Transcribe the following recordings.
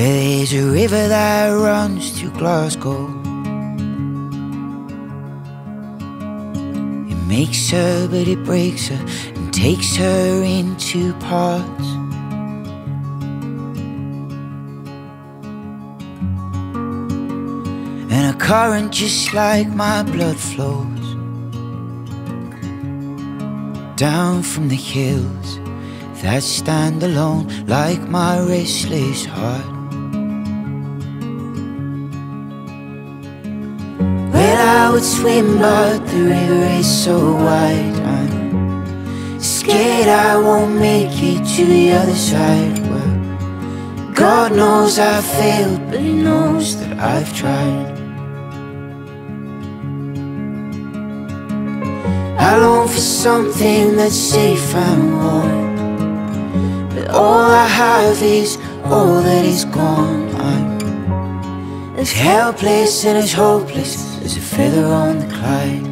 Where there's a river that runs through Glasgow. It makes her, but it breaks her and takes her into parts. And a current just like my blood flows down from the hills that stand alone like my restless heart. Would swim, but the river is so wide. I'm scared I won't make it to the other side. Well, God knows I failed, but He knows that I've tried. I long for something that's safe and warm. But all I have is all that is gone. I'm as helpless and as hopeless as a feather on the Clyde.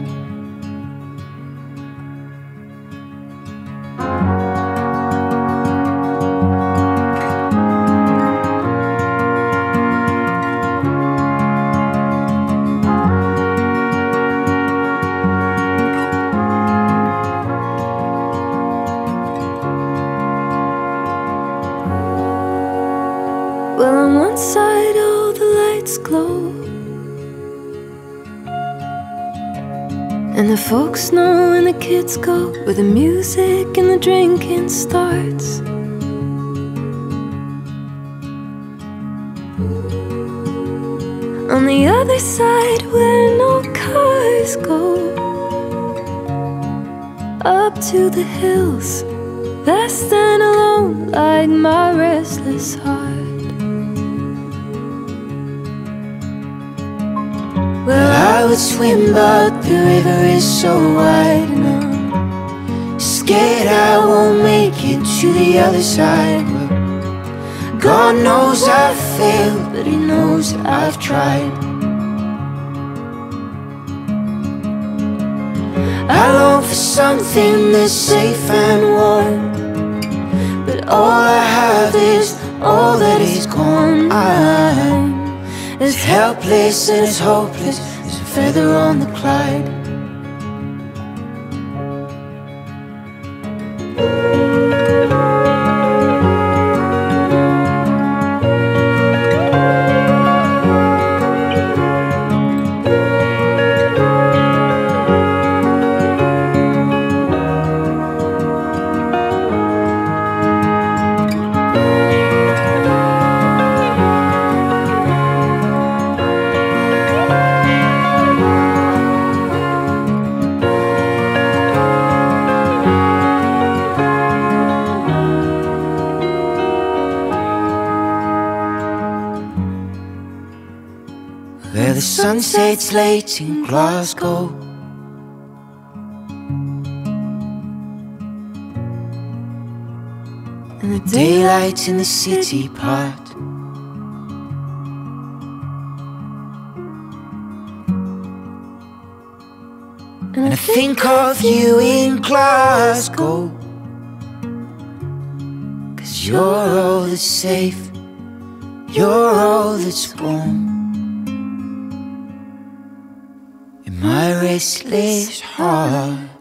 Well, on one side, all the lights glow. And the folks know and the kids go where the music and the drinking starts. On the other side, where no cars go, up to the hills that stand alone like my restless heart. Would swim, but the river is so wide, I'm scared I won't make it to the other side. God knows I've failed, but He knows I've tried. I long for something that's safe and warm, but all I have is all that is gone. I'm as helpless and as hopeless feather on the Clyde. Where the sun sets late in Glasgow. And the daylight in the city part. And I think of you in Glasgow. Cause you're all that's safe, you're all that's warm. My restless heart.